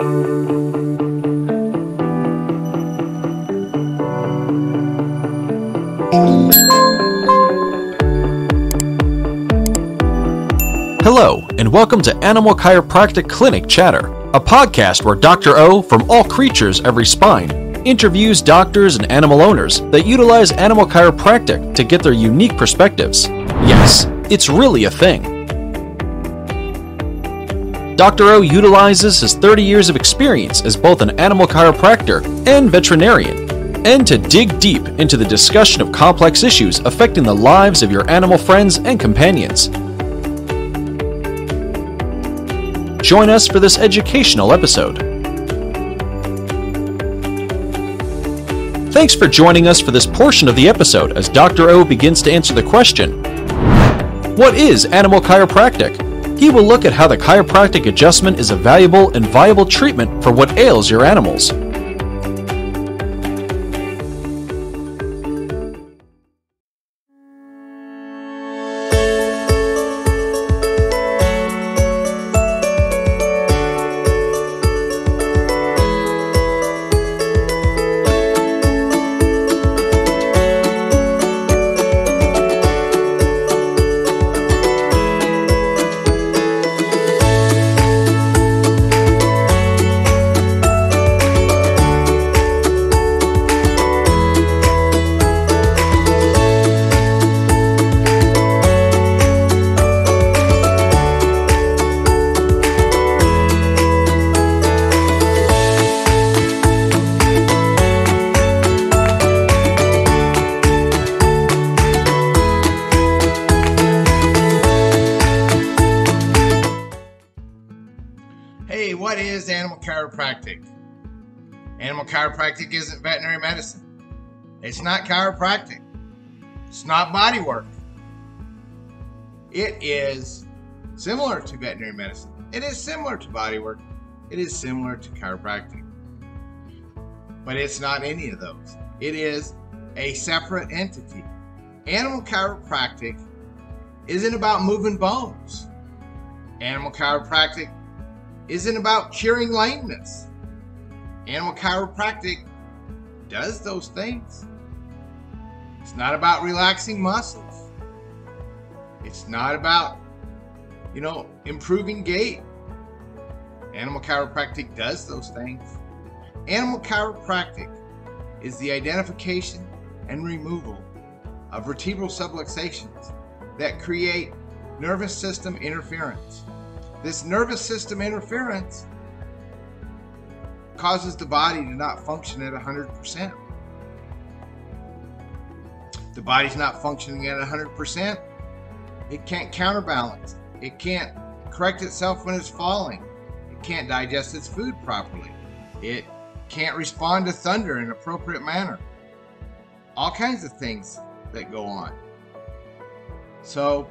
Hello, and welcome to Animal Chiropractic Clinic Chatter, a podcast where Dr. O from All Creatures Every Spine interviews doctors and animal owners that utilize animal chiropractic to get their unique perspectives. Yes, it's really a thing. Dr. O utilizes his 30 years of experience as both an animal chiropractor and veterinarian, and to dig deep into the discussion of complex issues affecting the lives of your animal friends and companions. Join us for this educational episode. Thanks for joining us for this portion of the episode as Dr. O begins to answer the question What is animal chiropractic? He will look at how the chiropractic adjustment is a valuable and viable treatment for what ails your animals. It's not chiropractic. It's not body work. It is similar to veterinary medicine. It is similar to body work. It is similar to chiropractic. But it's not any of those. It is a separate entity. Animal chiropractic isn't about moving bones. Animal chiropractic isn't about curing lameness. Animal chiropractic does those things. It's not about relaxing muscles. It's not about, you know, improving gait. Animal chiropractic does those things. Animal chiropractic is the identification and removal of vertebral subluxations that create nervous system interference. This nervous system interference causes the body to not function at 100%. The body's not functioning at 100%. It can't counterbalance. It can't correct itself when it's falling. It can't digest its food properly. It can't respond to thunder in an appropriate manner. All kinds of things that go on. So,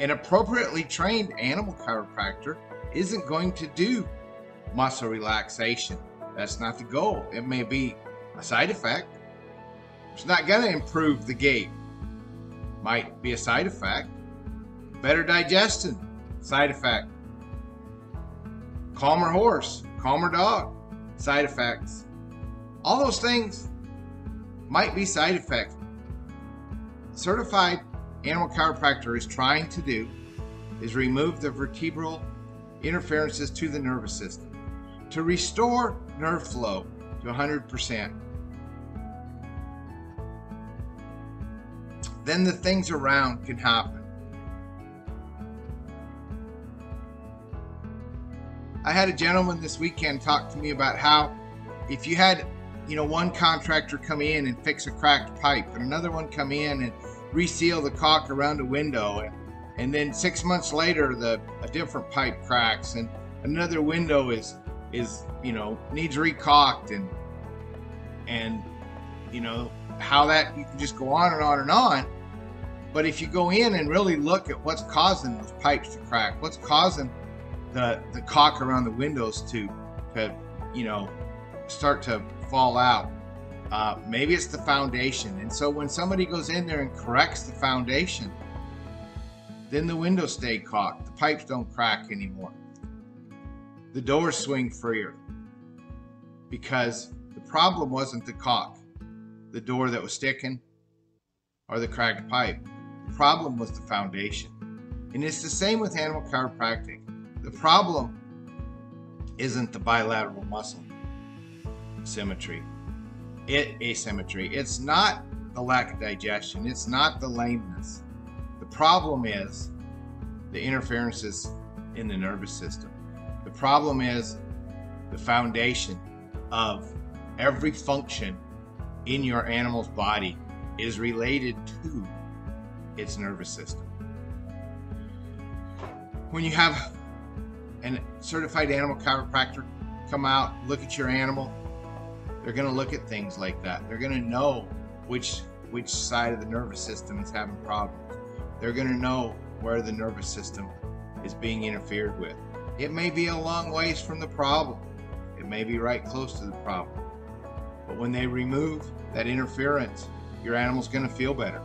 an appropriately trained animal chiropractor isn't going to do muscle relaxation. That's not the goal. It may be a side effect. It's not going to improve the gait. Might be a side effect. Better digestion, side effect. Calmer horse, calmer dog, side effects. All those things might be side effects. Certified animal chiropractor is trying to do is remove the vertebral interferences to the nervous system to restore nerve flow to 100%. Then the things around can happen. I had a gentleman this weekend talk to me about how if you had, you know, one contractor come in and fix a cracked pipe and another one come in and reseal the caulk around a window and, and then six months later the a different pipe cracks and another window is is you know needs recaulked and and you know how that you can just go on and on and on but if you go in and really look at what's causing those pipes to crack what's causing the the caulk around the windows to to you know start to fall out uh, maybe it's the foundation. And so when somebody goes in there and corrects the foundation, then the windows stay caulked. The pipes don't crack anymore. the doors swing freer because the problem wasn't the caulk, the door that was sticking, or the cracked pipe. The problem was the foundation. And it's the same with animal chiropractic. The problem isn't the bilateral muscle symmetry, it asymmetry. It's not the lack of digestion. It's not the lameness. The problem is the interferences in the nervous system. The problem is the foundation of every function in your animal's body is related to its nervous system. When you have a certified animal chiropractor come out, look at your animal, they're going to look at things like that. They're going to know which which side of the nervous system is having problems. They're going to know where the nervous system is being interfered with. It may be a long ways from the problem. It may be right close to the problem. But when they remove that interference, your animal's going to feel better.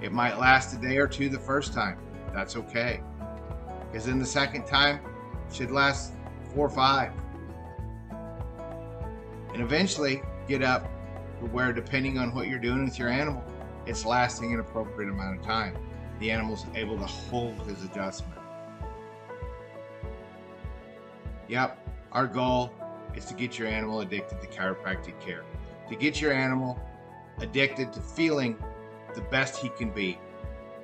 It might last a day or two the first time. That's okay. Because then the second time should last four or five. And eventually get up to where depending on what you're doing with your animal, it's lasting an appropriate amount of time. The animal's able to hold his adjustment. Yep, our goal is to get your animal addicted to chiropractic care, to get your animal addicted to feeling the best he can be,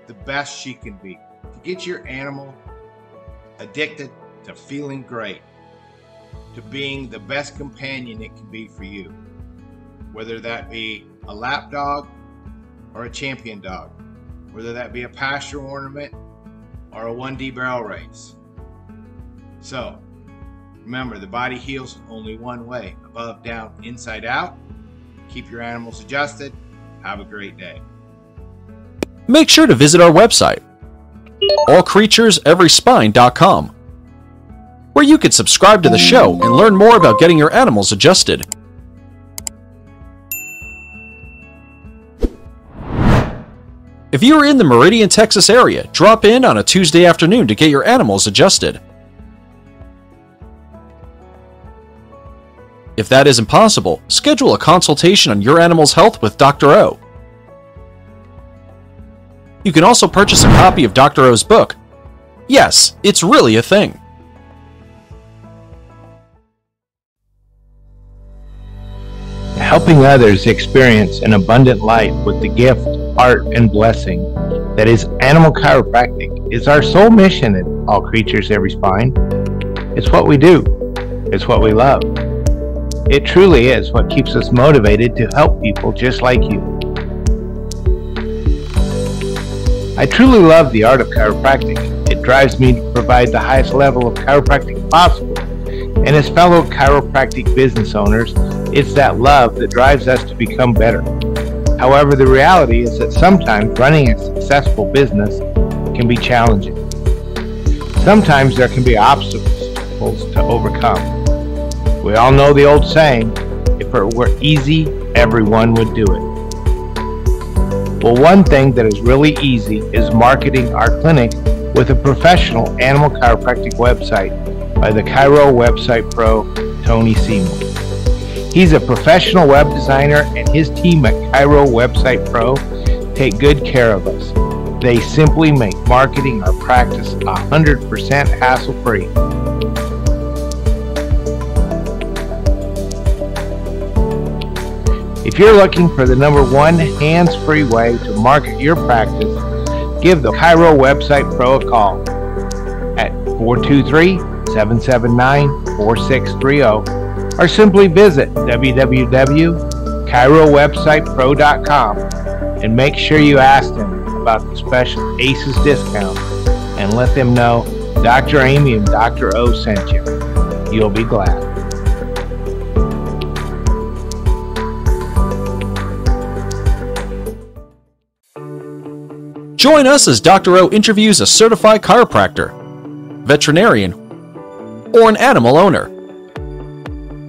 the best she can be, to get your animal addicted to feeling great, to being the best companion it can be for you whether that be a lap dog or a champion dog, whether that be a pasture ornament or a 1D barrel race. So, remember the body heals only one way above, down, inside out. Keep your animals adjusted. Have a great day. Make sure to visit our website, allcreatureseveryspine.com, where you can subscribe to the show and learn more about getting your animals adjusted. If you are in the Meridian, Texas area, drop in on a Tuesday afternoon to get your animals adjusted. If that isn't possible, schedule a consultation on your animal's health with Dr. O. You can also purchase a copy of Dr. O's book. Yes, it's really a thing. Helping others experience an abundant life with the gift art, and blessing that is animal chiropractic is our sole mission at All Creatures Every Spine. It's what we do. It's what we love. It truly is what keeps us motivated to help people just like you. I truly love the art of chiropractic. It drives me to provide the highest level of chiropractic possible. And as fellow chiropractic business owners, it's that love that drives us to become better. However, the reality is that sometimes running a successful business can be challenging. Sometimes there can be obstacles to overcome. We all know the old saying, if it were easy, everyone would do it. Well, one thing that is really easy is marketing our clinic with a professional animal chiropractic website by the Chiro Website Pro, Tony Seymour. He's a professional web designer, and his team at Chiro Website Pro take good care of us. They simply make marketing our practice 100% hassle free. If you're looking for the number one hands free way to market your practice, give the Chiro Website Pro a call at 423 779 4630 or simply visit www.chirowebsitepro.com and make sure you ask them about the special ACES discount and let them know Dr. Amy and Dr. O sent you. You'll be glad. Join us as Dr. O interviews a certified chiropractor, veterinarian, or an animal owner.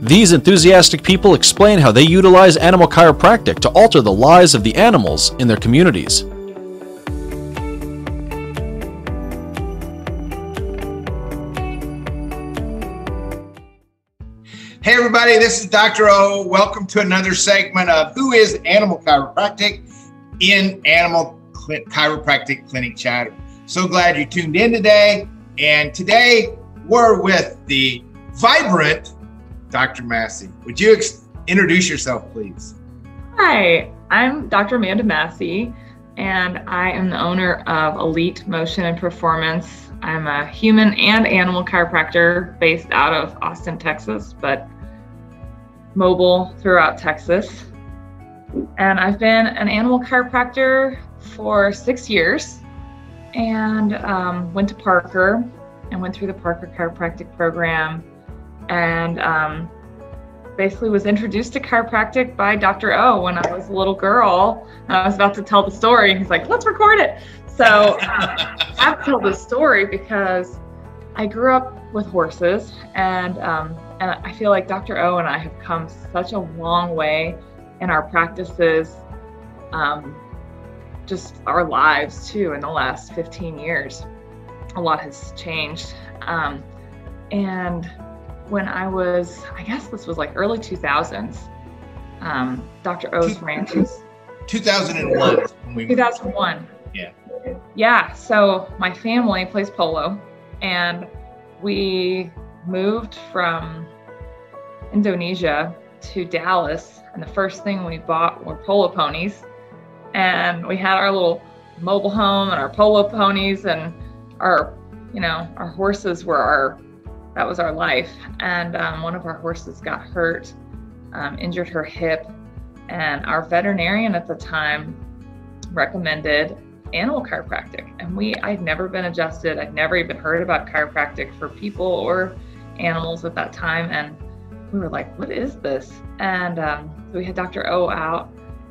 These enthusiastic people explain how they utilize animal chiropractic to alter the lives of the animals in their communities. Hey, everybody, this is Dr. O. Welcome to another segment of Who is Animal Chiropractic in Animal Cl- Chiropractic Clinic Chatter. So glad you tuned in today. And today we're with the vibrant Dr. Massey. Would you ex- introduce yourself, please? Hi, I'm Dr. Amanda Massey, and I am the owner of Elite Motion and Performance I'm a human and animal chiropractor based out of Austin, Texas, but mobile throughout Texas. And I've been an animal chiropractor for six years and um, went to Parker and went through the Parker chiropractic program and um, basically was introduced to chiropractic by Dr. O when I was a little girl. And I was about to tell the story, and he's like, let's record it. So um, I have to tell this story because I grew up with horses, and um, and I feel like Dr. O and I have come such a long way in our practices, um, just our lives too. In the last 15 years, a lot has changed. Um, and when I was, I guess this was like early 2000s, um, Dr. O's ranch 2001. 2001. Yeah. Yeah. So my family plays polo, and we moved from Indonesia to Dallas. And the first thing we bought were polo ponies. And we had our little mobile home and our polo ponies, and our, you know, our horses were our, that was our life. And um, one of our horses got hurt, um, injured her hip. And our veterinarian at the time recommended animal chiropractic. And we, I'd never been adjusted. I'd never even heard about chiropractic for people or animals at that time. And we were like, what is this? And um, we had Dr. O out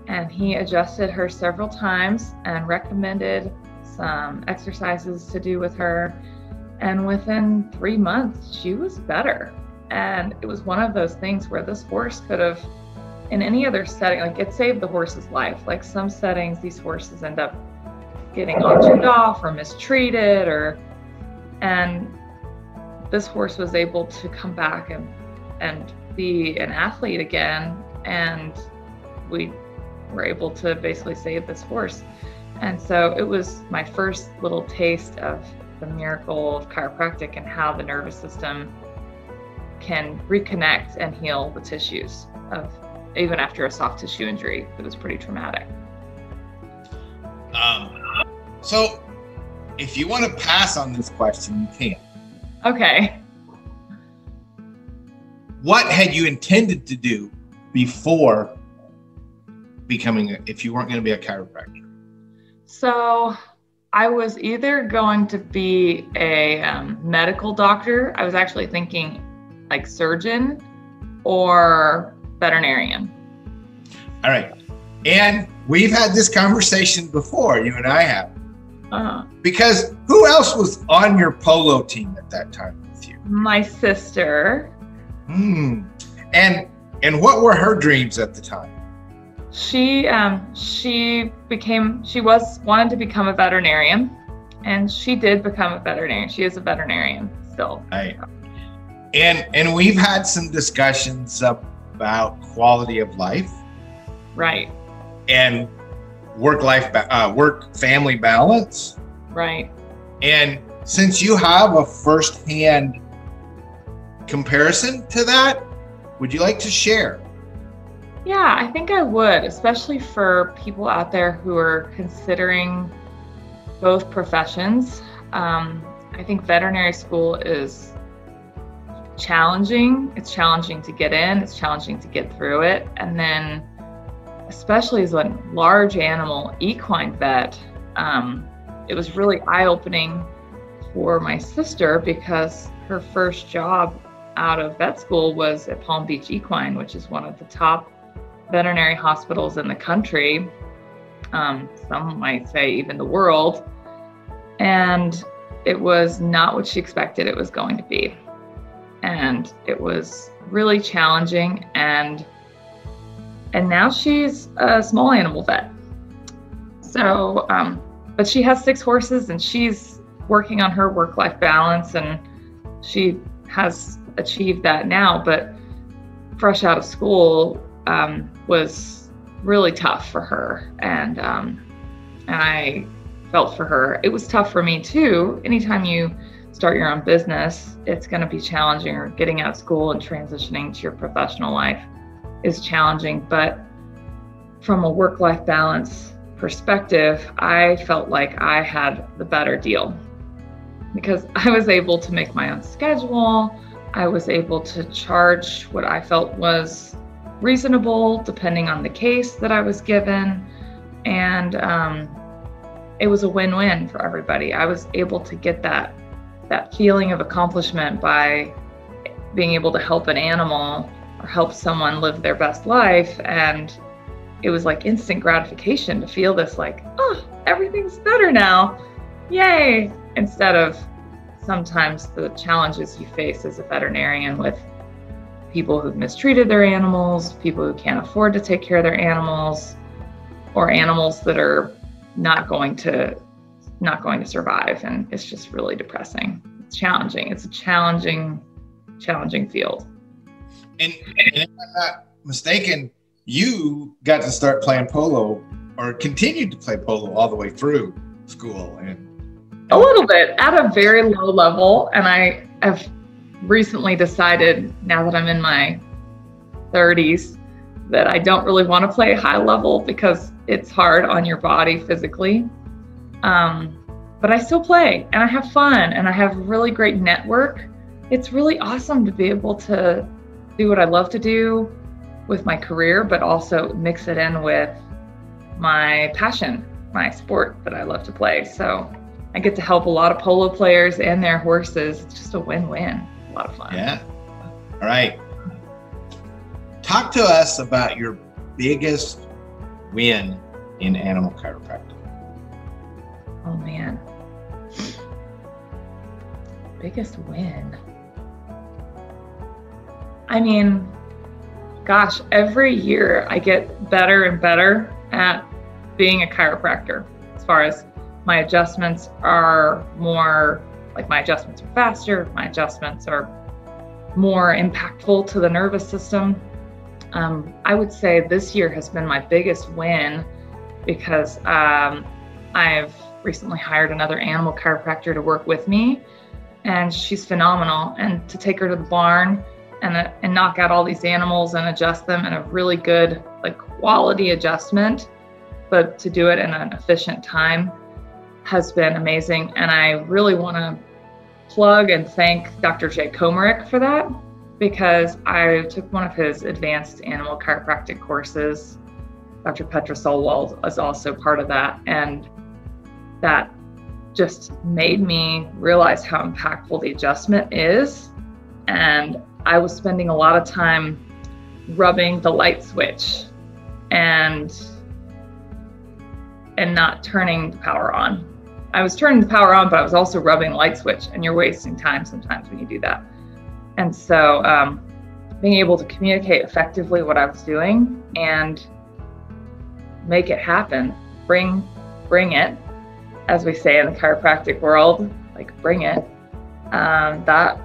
and he adjusted her several times and recommended some exercises to do with her. And within three months, she was better. And it was one of those things where this horse could have, in any other setting, like it saved the horse's life. Like some settings, these horses end up getting auctioned off or mistreated or and this horse was able to come back and and be an athlete again and we were able to basically save this horse and so it was my first little taste of the miracle of chiropractic and how the nervous system can reconnect and heal the tissues of even after a soft tissue injury that was pretty traumatic um, so, if you want to pass on this question, you can. Okay. What had you intended to do before becoming, a, if you weren't going to be a chiropractor? So, I was either going to be a um, medical doctor, I was actually thinking like surgeon or veterinarian. All right. And we've had this conversation before, you and I have. Uh-huh. Because who else was on your polo team at that time with you? My sister. Hmm. And and what were her dreams at the time? She um she became she was wanted to become a veterinarian and she did become a veterinarian. She is a veterinarian still. Right. And and we've had some discussions about quality of life. Right. And work life uh, work family balance right and since you have a first-hand comparison to that would you like to share yeah i think i would especially for people out there who are considering both professions. Um, i think veterinary school is challenging. It's challenging to get in. It's challenging to get through it. And then especially as a large animal equine vet, um, it was really eye opening for my sister because her first job out of vet school was at Palm Beach Equine, which is one of the top veterinary hospitals in the country. Um, some might say even the world. And it was not what she expected it was going to be. And it was really challenging and and now she's a small animal vet. So, um, but she has six horses and she's working on her work life balance and she has achieved that now. But fresh out of school um, was really tough for her, and um, and I felt for her. It was tough for me too. Anytime you start your own business, it's going to be challenging, or getting out of school and transitioning to your professional life is challenging. But from a work life balance perspective, I felt like I had the better deal because I was able to make my own schedule. I was able to charge what I felt was reasonable depending on the case that I was given. And um, it was a win win for everybody. I was able to get that, that feeling of accomplishment by being able to help an animal or help someone live their best life. And it was like instant gratification to feel this, like, oh, everything's better now. Yay. Instead of sometimes the challenges you face as a veterinarian with people who've mistreated their animals, people who can't afford to take care of their animals, or animals that are not going to not going to survive and it's just really depressing. It's challenging. It's a challenging challenging field. And, and if I'm not mistaken, you got to start playing polo or continued to play polo all the way through school and a little bit at a very low level. And I have recently decided, now that I'm in my 30s, that I don't really want to play high level because it's hard on your body physically. Um, but I still play and I have fun and I have a really great network. It's really awesome to be able to do what I love to do with my career, but also mix it in with my passion, my sport that I love to play. So I get to help a lot of polo players and their horses. It's just a win-win. A lot of fun. Yeah. All right. Talk to us about your biggest win in animal chiropractic. Oh man. Biggest win. I mean, gosh, every year I get better and better at being a chiropractor as far as my adjustments are more like my adjustments are faster, my adjustments are more impactful to the nervous system. Um, I would say this year has been my biggest win because um, I've recently hired another animal chiropractor to work with me, and she's phenomenal. And to take her to the barn and uh, and knock out all these animals and adjust them in a really good like quality adjustment, but to do it in an efficient time has been amazing. And I really want to plug and thank Dr. Jay Komarek for that because I took one of his advanced animal chiropractic courses. Dr. Petra Solwald is also part of that. And that just made me realize how impactful the adjustment is. And I was spending a lot of time rubbing the light switch and and not turning the power on I was turning the power on, but I was also rubbing the light switch, and you're wasting time sometimes when you do that. And so, um, being able to communicate effectively what I was doing and make it happen, bring, bring it, as we say in the chiropractic world, like bring it. Um, that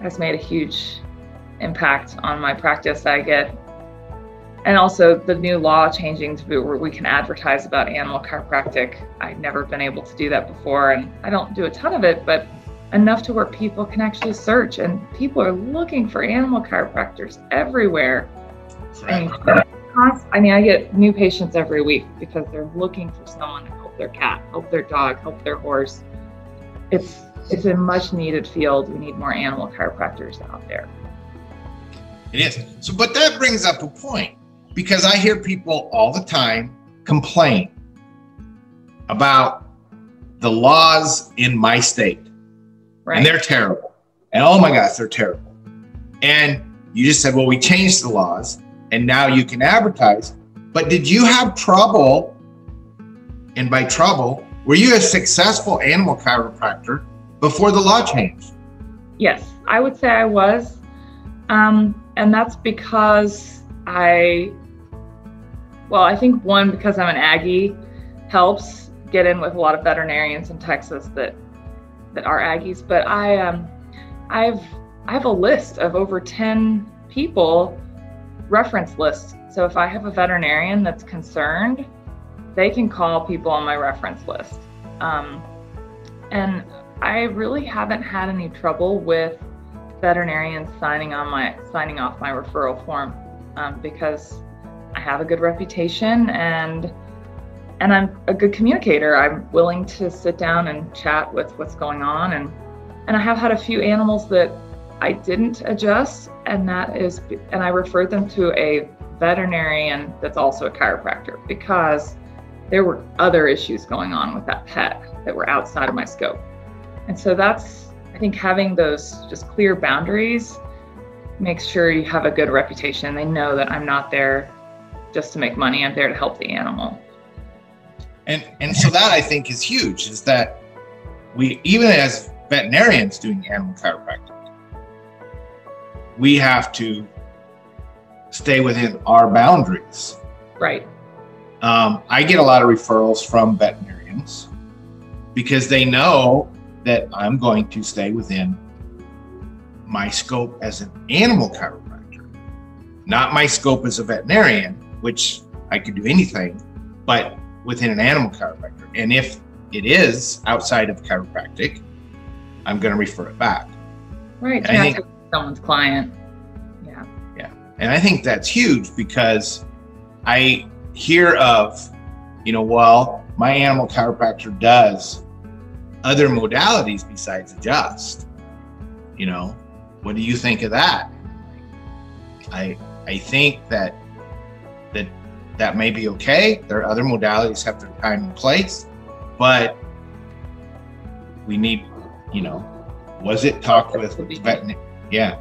has made a huge impact on my practice. I get and also the new law changing to where we can advertise about animal chiropractic. I've never been able to do that before, and I don't do a ton of it, but enough to where people can actually search, and people are looking for animal chiropractors everywhere. I mean, I mean, I get new patients every week because they're looking for someone to help their cat, help their dog, help their horse. It's it's a much needed field. We need more animal chiropractors out there. It is. So, but that brings up a point because I hear people all the time complain about the laws in my state. Right. And they're terrible. And oh my gosh, they're terrible. And you just said, well, we changed the laws and now you can advertise. But did you have trouble? And by trouble, were you a successful animal chiropractor before the law changed? Yes, I would say I was. Um, and that's because I well, I think one because I'm an Aggie helps get in with a lot of veterinarians in Texas that that are Aggies. But I um I've I have a list of over 10 people reference list. So if I have a veterinarian that's concerned, they can call people on my reference list. Um, and I really haven't had any trouble with veterinarians signing on my signing off my referral form um, because I have a good reputation and and I'm a good communicator. I'm willing to sit down and chat with what's going on and and I have had a few animals that I didn't adjust and that is and I referred them to a veterinarian that's also a chiropractor because there were other issues going on with that pet that were outside of my scope. And so that's I think having those just clear boundaries makes sure you have a good reputation. They know that I'm not there just to make money. I'm there to help the animal. And and so that I think is huge is that we even as veterinarians doing animal chiropractic, we have to stay within our boundaries. Right. Um, I get a lot of referrals from veterinarians because they know that I'm going to stay within my scope as an animal chiropractor, not my scope as a veterinarian, which I could do anything, but within an animal chiropractor. And if it is outside of chiropractic, I'm going to refer it back. Right. I think someone's client. Yeah. Yeah. And I think that's huge because I hear of, you know, well, my animal chiropractor does other modalities besides adjust. You know, what do you think of that? I I think that that that may be okay. There are other modalities have their time and place, but we need, you know, was it talked with veterinarian? Yeah,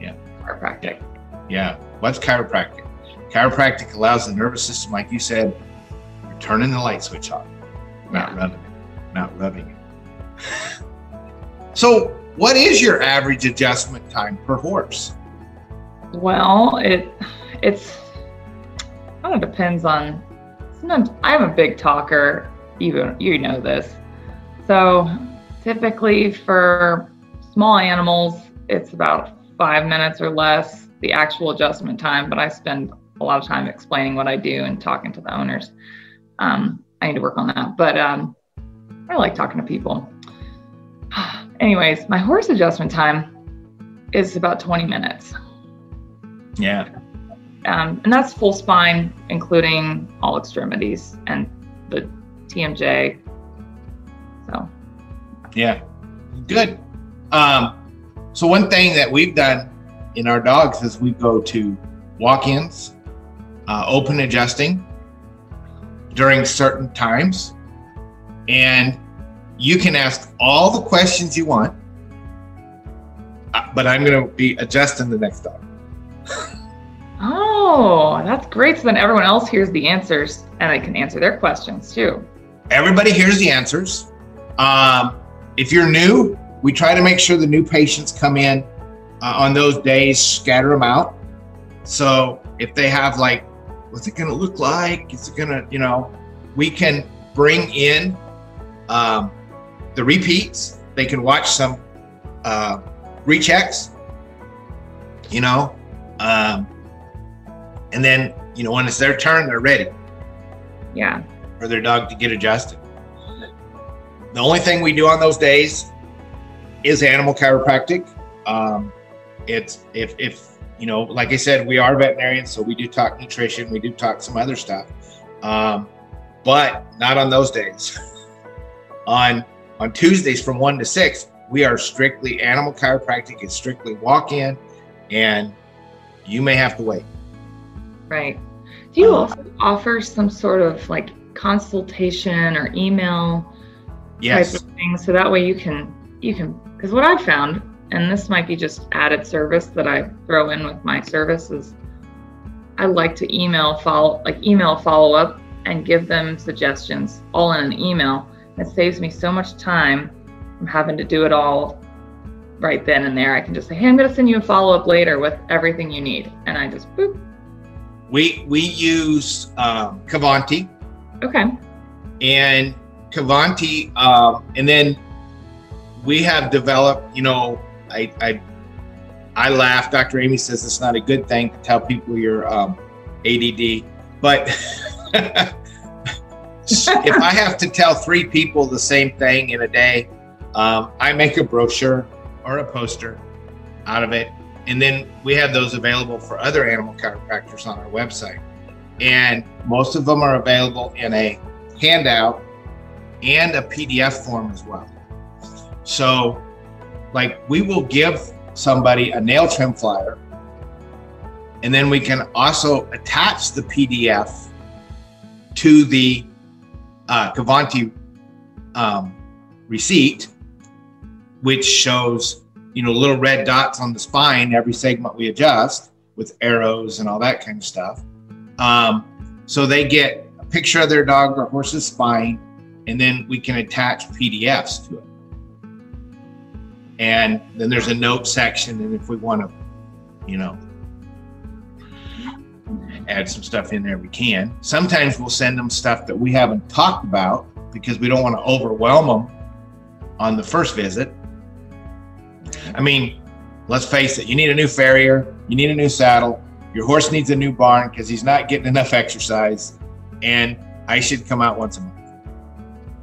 yeah. Chiropractic. Yeah. What's chiropractic? Chiropractic allows the nervous system, like you said, you're turning the light switch on, not yeah. rubbing it, not rubbing it. so, what is your average adjustment time per horse? Well, it it's kind of depends on. Sometimes I'm a big talker. Even you know this. So typically for small animals, it's about five minutes or less the actual adjustment time. But I spend a lot of time explaining what I do and talking to the owners. Um, I need to work on that, but um, I like talking to people. Anyways, my horse adjustment time is about 20 minutes. Yeah. Um, and that's full spine, including all extremities and the TMJ. So, yeah, good. Um, so, one thing that we've done in our dogs is we go to walk ins, uh, open adjusting during certain times, and you can ask all the questions you want, uh, but I'm going to be adjusting the next dog. oh, that's great. So then everyone else hears the answers and I can answer their questions too. Everybody hears the answers. Um, if you're new, we try to make sure the new patients come in uh, on those days, scatter them out. So if they have like, what's it going to look like? Is it going to, you know, we can bring in um, the repeats. They can watch some uh, rechecks, you know, um, and then you know when it's their turn, they're ready. Yeah. For their dog to get adjusted. The only thing we do on those days is animal chiropractic. Um, it's if if you know, like I said, we are veterinarians, so we do talk nutrition, we do talk some other stuff, um, but not on those days. on on Tuesdays from one to six, we are strictly animal chiropractic. It's strictly walk in, and you may have to wait. Right. Do you um, also offer some sort of like consultation or email yes. type of thing, so that way you can you can because what I've found, and this might be just added service that I throw in with my services. I like to email follow like email follow up and give them suggestions all in an email it saves me so much time from having to do it all right then and there. I can just say, hey, I'm going to send you a follow up later with everything you need. And I just boop. We, we use um, Cavanti. Okay. And Cavanti, um, and then we have developed, you know, I, I I laugh. Dr. Amy says it's not a good thing to tell people you're um, ADD, but if I have to tell three people the same thing in a day, um, I make a brochure or a poster out of it. And then we have those available for other animal chiropractors on our website. And most of them are available in a handout and a PDF form as well. So, like, we will give somebody a nail trim flyer, and then we can also attach the PDF to the uh, Cavanti um, receipt, which shows you know little red dots on the spine every segment we adjust with arrows and all that kind of stuff. Um, so they get a picture of their dog or horse's spine, and then we can attach PDFs to it. And then there's a note section, and if we want to, you know, add some stuff in there, we can. Sometimes we'll send them stuff that we haven't talked about because we don't want to overwhelm them on the first visit. I mean, let's face it, you need a new farrier, you need a new saddle, your horse needs a new barn because he's not getting enough exercise, and I should come out once a month.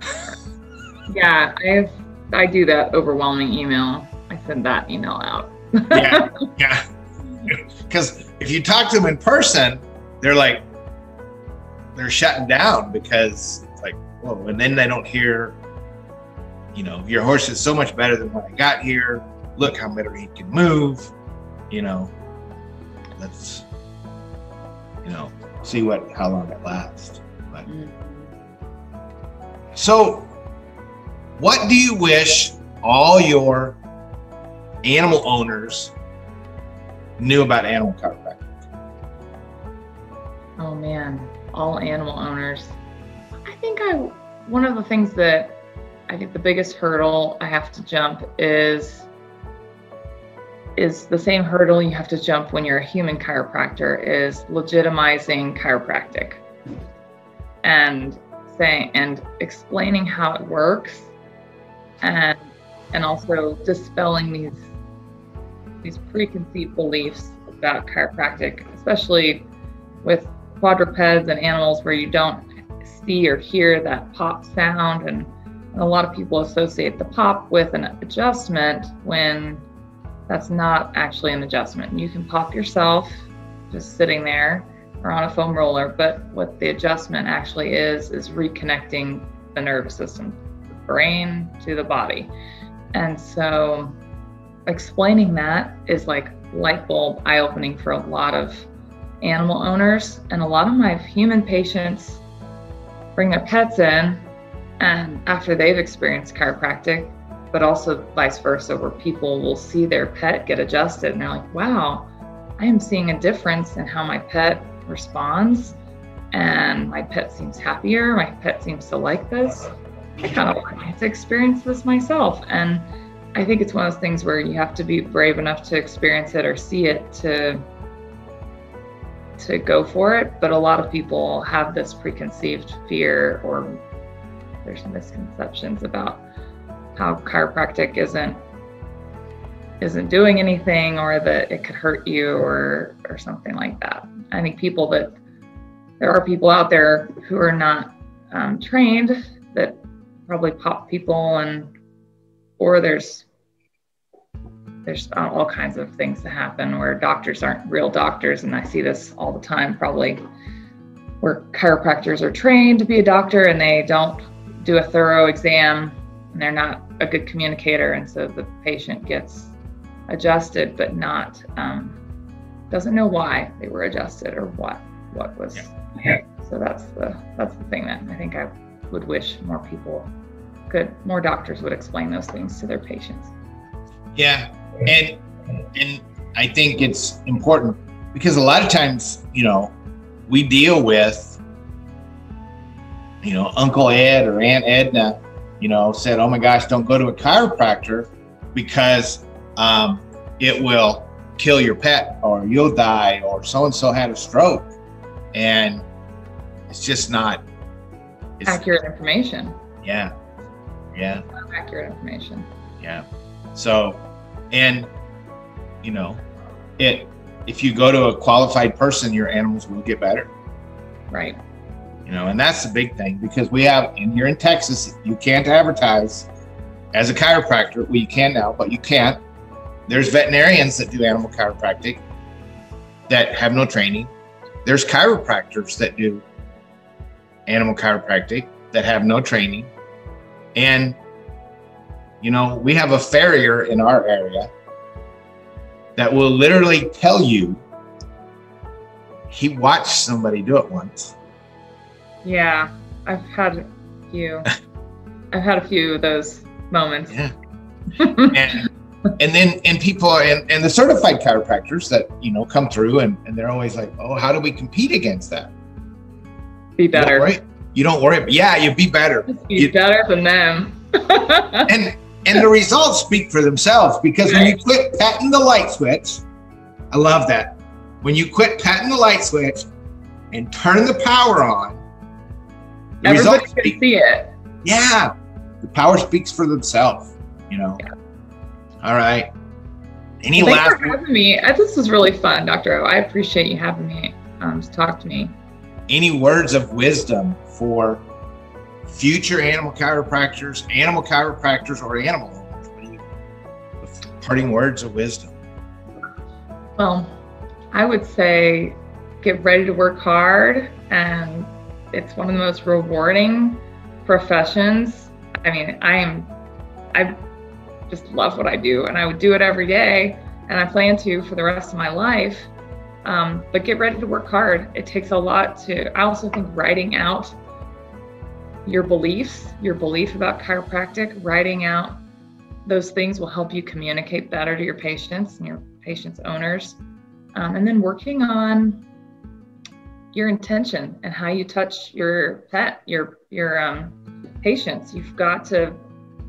yeah, I I do that overwhelming email. I send that email out. yeah, yeah. Because if you talk to them in person, they're like they're shutting down because it's like whoa, and then they don't hear. You know, your horse is so much better than when I got here. Look how better he can move. You know, let's you know see what how long it lasts. But, mm-hmm. So what do you wish all your animal owners knew about animal chiropractic? Oh man, all animal owners. I think I one of the things that I think the biggest hurdle I have to jump is is the same hurdle you have to jump when you're a human chiropractor is legitimizing chiropractic and saying and explaining how it works and and also dispelling these these preconceived beliefs about chiropractic, especially with quadrupeds and animals where you don't see or hear that pop sound and a lot of people associate the pop with an adjustment when that's not actually an adjustment. You can pop yourself just sitting there or on a foam roller, but what the adjustment actually is is reconnecting the nervous system the brain to the body. And so explaining that is like light bulb eye opening for a lot of animal owners. And a lot of my human patients bring their pets in and after they've experienced chiropractic, but also vice versa, where people will see their pet get adjusted and they're like, wow, I am seeing a difference in how my pet responds. And my pet seems happier. My pet seems to like this. I kind of want to experience this myself. And I think it's one of those things where you have to be brave enough to experience it or see it to to go for it. But a lot of people have this preconceived fear or there's misconceptions about how chiropractic isn't isn't doing anything or that it could hurt you or or something like that. I think people that there are people out there who are not um, trained that probably pop people and or there's there's all kinds of things that happen where doctors aren't real doctors and i see this all the time probably where chiropractors are trained to be a doctor and they don't do a thorough exam and they're not a good communicator and so the patient gets adjusted but not um, doesn't know why they were adjusted or what what was yeah. so that's the that's the thing that i think i would wish more people could more doctors would explain those things to their patients. Yeah, and and I think it's important because a lot of times, you know, we deal with, you know, Uncle Ed or Aunt Edna, you know, said, "Oh my gosh, don't go to a chiropractor because um, it will kill your pet or you'll die or so and so had a stroke," and it's just not it's, accurate information. Yeah, yeah. accurate information. Yeah. So, and you know, it if you go to a qualified person, your animals will get better. Right. You know, and that's the big thing because we have in here in Texas, you can't advertise as a chiropractor. Well, you can now, but you can't. There's veterinarians that do animal chiropractic that have no training. There's chiropractors that do animal chiropractic that have no training. And, you know, we have a farrier in our area that will literally tell you he watched somebody do it once. Yeah, I've had a few. I've had a few of those moments. Yeah. and, and then and people and, and the certified chiropractors that you know come through and, and they're always like, oh, how do we compete against that? Be better. You don't worry. You don't worry. Yeah, you'd be better. Be You- better than them. and and the results speak for themselves because when you quit patting the light switch, I love that. When you quit patting the light switch and turn the power on, the Everybody results can speak. see it. Yeah, the power speaks for themselves. You know. All right. Any Thanks last for having me. I, this was really fun, Dr. O. I appreciate you having me um, to talk to me. any words of wisdom for future animal chiropractors, animal chiropractors, or animal owners? What you, parting words of wisdom. Well, I would say get ready to work hard, and it's one of the most rewarding professions. I mean, I am, I just love what I do, and I would do it every day, and I plan to for the rest of my life. Um, but get ready to work hard. It takes a lot to. I also think writing out your beliefs, your belief about chiropractic, writing out those things will help you communicate better to your patients and your patients' owners. Um, and then working on your intention and how you touch your pet, your your um, patients. You've got to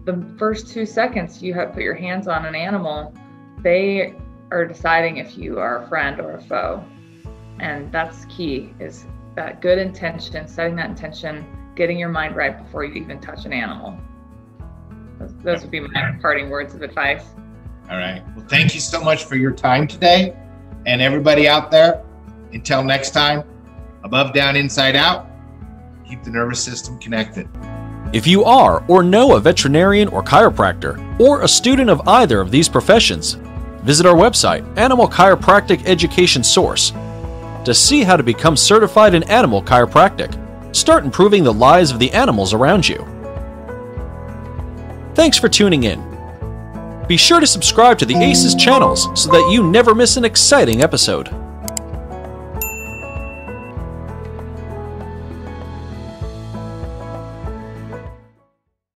the first two seconds you have put your hands on an animal, they are deciding if you are a friend or a foe, and that's key. Is that good intention, setting that intention, getting your mind right before you even touch an animal. Those, those would be my parting words of advice. All right. Well, thank you so much for your time today. And everybody out there, until next time, above, down, inside out, keep the nervous system connected. If you are or know a veterinarian or chiropractor, or a student of either of these professions, visit our website, Animal Chiropractic Education Source, to see how to become certified in animal chiropractic. Start improving the lives of the animals around you. Thanks for tuning in. Be sure to subscribe to the ACES channels so that you never miss an exciting episode.